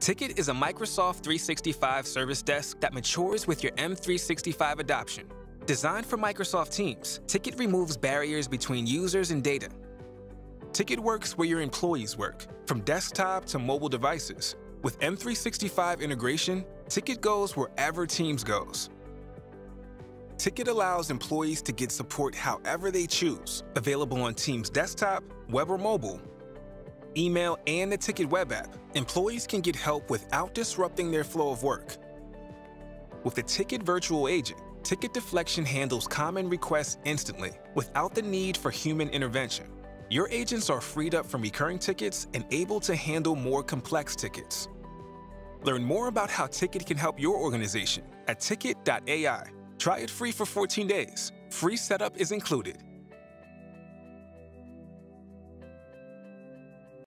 Tikit is a Microsoft 365 service desk that matures with your M365 adoption. Designed for Microsoft Teams, Tikit removes barriers between users and data. Tikit works where your employees work, from desktop to mobile devices. With M365 integration, Tikit goes wherever Teams goes. Tikit allows employees to get support however they choose, available on Teams desktop, web or mobile. Email and the Tikit web app, employees can get help without disrupting their flow of work. With the Tikit virtual agent, ticket deflection handles common requests instantly without the need for human intervention. Your agents are freed up from recurring tickets and able to handle more complex tickets. Learn more about how Tikit can help your organization at tikit.ai. Try it free for 14 days. Free setup is included.